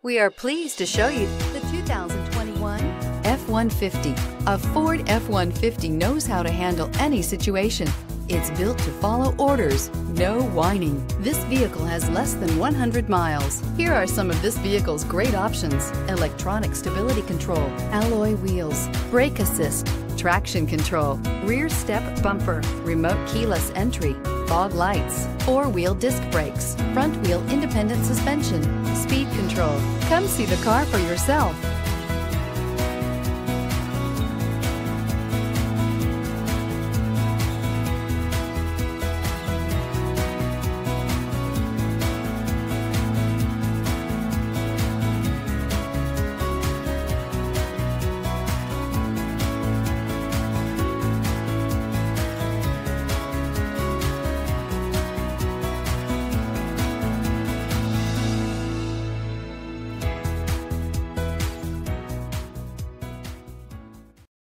We are pleased to show you the 2021 F-150. A Ford F-150 knows how to handle any situation. It's built to follow orders, no whining. This vehicle has less than 100 miles. Here are some of this vehicle's great options. Electronic stability control, alloy wheels, brake assist, traction control, rear step bumper, remote keyless entry, fog lights, four-wheel disc brakes, front wheel independent suspension, speed control. Come see the car for yourself.